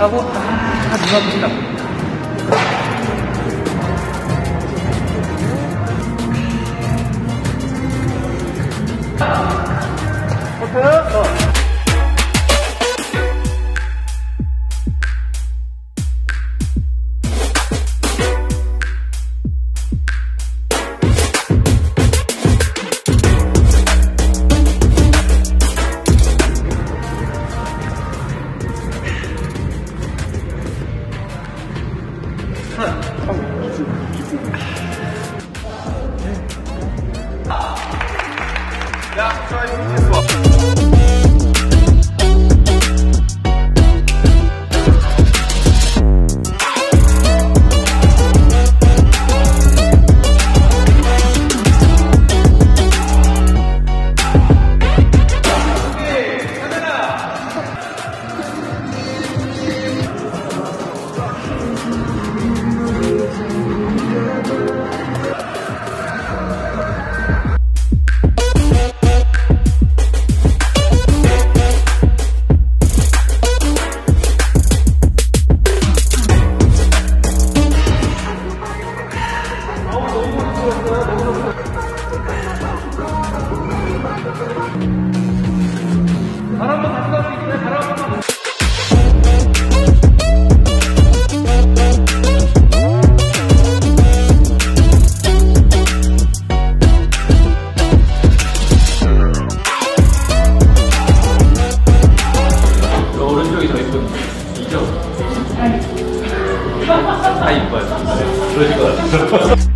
감사합니다. 야, 저희 됐어. 바람만 갖고 이뻐요. 그러실 것 같아요.